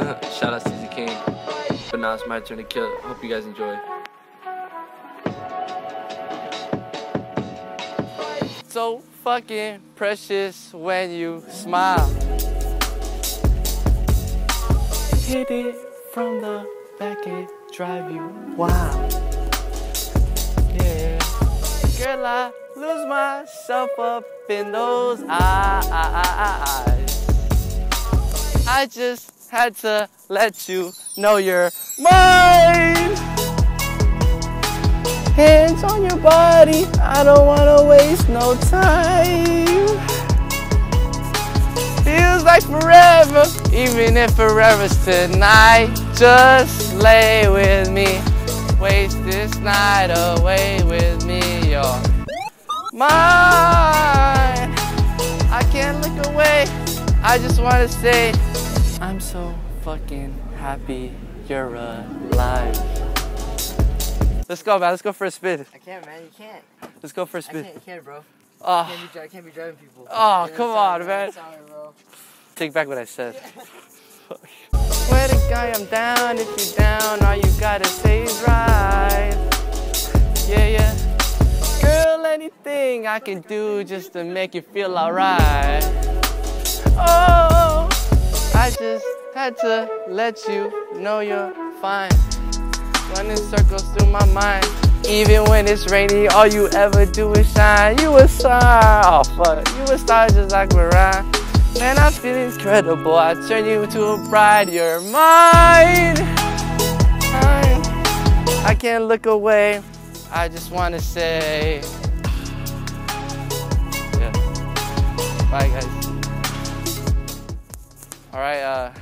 Shout out Steezy Kane. But now it's my turn to kill. Hope you guys enjoy. So fucking precious when you smile. Hit it from the back and drive you wild. Yeah. Girl, I lose myself up in those eyes. I just had to let you know you're mine. Hands on your body, I don't wanna waste no time. Feels like forever, even if forever's tonight. Just lay with me, waste this night away with me. You're mine. I can't look away. I just wanna say, I'm so fucking happy you're alive. Let's go, man. Let's go for a spin. I can't, man. You can't. Let's go for a spin. can't, you can't, bro. Oh, Can't be, dri- can't be driving people. Oh, Yeah, come sorry, on, man. Sorry, bro. take back what I said. Swear to guy, I'm down. If you're down, all you gotta say is right. Yeah, yeah. Girl, anything I can do just to make you feel alright. Oh, I just had to let you know you're fine. Running circles through my mind. Even when it's rainy, all you ever do is shine. You a star, oh fuck, you a star just like Mariah. Man, I feel incredible. I turn you into a bride. You're mine. Mine. I can't look away. I just want to say, yeah. Bye, guys. All right, uh,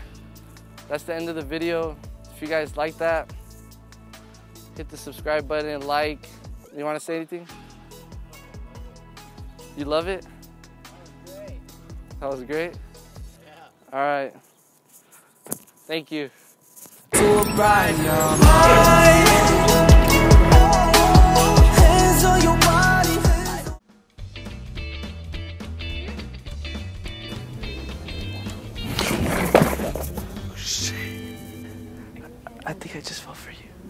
that's the end of the video. If you guys like that, hit the subscribe button, like. You want to say anything? You love it? That was great. That was great? Yeah. All right. Thank you. I think I just fell for you.